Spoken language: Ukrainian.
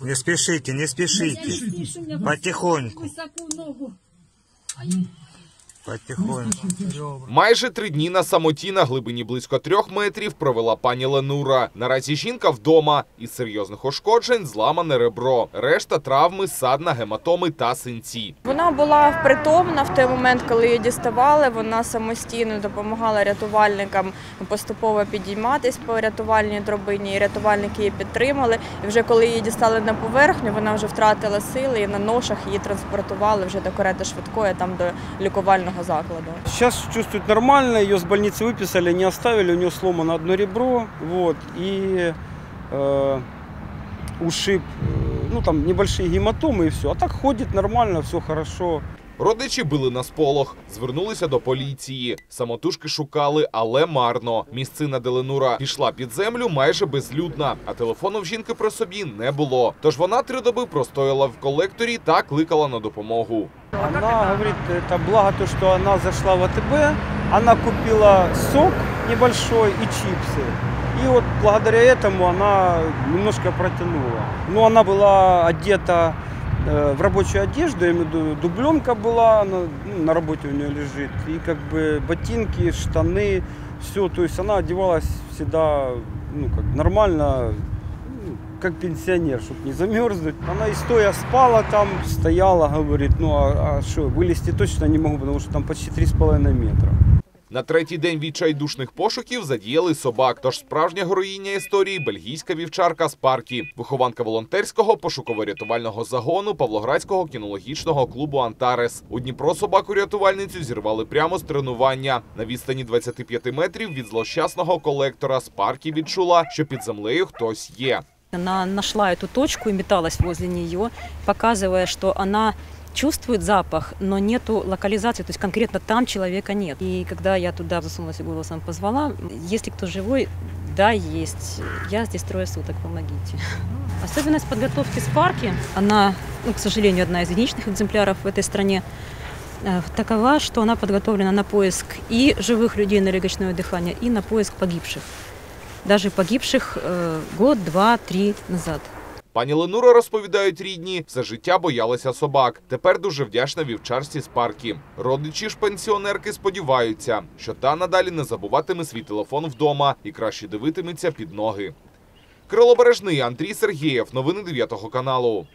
Не спешите, не спешите. Потихоньку. Потихоньку. Майже три дні на самоті на глибині близько трьох метрів провела пані Ленура. Наразі жінка вдома із серйозних ушкоджень зламане ребро. Решта травми, садна, гематоми та синці. Вона була впритомна в той момент, коли її діставали. Вона самостійно допомагала рятувальникам поступово підійматись по рятувальній драбині. І рятувальники її підтримали. І вже коли її дістали на поверхню, вона вже втратила сили і на ношах її транспортували вже до карети швидкої, там до лікувального закладу. Сейчас чувствует нормально, ее с больницы выписали, не оставили, у нее сломано одно ребро, вот, и э, ушиб, э, ну там небольшие гематомы и все. А так ходит нормально, все хорошо. Родичі били на сполох, звернулися до поліції. Самотужки шукали, але марно. Місцина, де Ленура пішла під землю, майже безлюдна, а телефону в жінки при собі не було. Тож вона три доби простояла в колекторі та кликала на допомогу. Она говорит, это благо то, что она зашла в АТБ, она купила сок небольшой и чипсы. И вот благодаря этому она немножко протянула. Но она была одета э, в рабочую одежду, я имею в виду, дубленка была, она, ну, на работе у нее лежит, и как бы ботинки, штаны, все, то есть она одевалась всегда, ну, как нормально, ну, как пенсионер, чтобы не замерзнуть. Она и стоя спала там, стояла, говорит, ну а что, вылезти точно не могу, потому что там почти 3,5 метра. На третій день відчайдушних пошуків задіяли собак. Тож справжня героїня історії бельгійська вівчарка Спаркі, вихованка волонтерського пошуково-рятувального загону Павлоградського кінологічного клубу Антарес. У Дніпро собаку рятувальницю зірвали прямо з тренування. На відстані 25 метрів від злощасного колектора Спаркі відчула, що під землею хтось є. Она нашла эту точку и металась возле нее, показывая, что она чувствует запах, но нету локализации, то есть конкретно там человека нет. И когда я туда засунулась и голосом позвала, если кто живой, да, есть. Я здесь трое суток, помогите. Особенность подготовки спарки, она, ну, к сожалению, одна из единичных экземпляров в этой стране, э, такова, что она подготовлена на поиск и живых людей на легочное дыхание, и на поиск погибших. Даже погибших э, год, два, три назад. Пані Ленура розповідають рідні, все життя боялася собак. Тепер дуже вдячна вівчарці Спаркі. Родичі ж пенсіонерки сподіваються, що та надалі не забуватиме свій телефон вдома і краще дивитиметься під ноги. Крило Бережний, Андрій Сергієв. Новини 9 каналу.